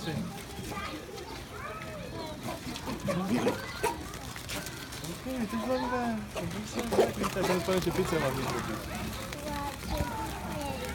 trzy. Okej, to jest w ogóle... To jest jak mi ta, ten powiem, że pizzę ładnie zrobił.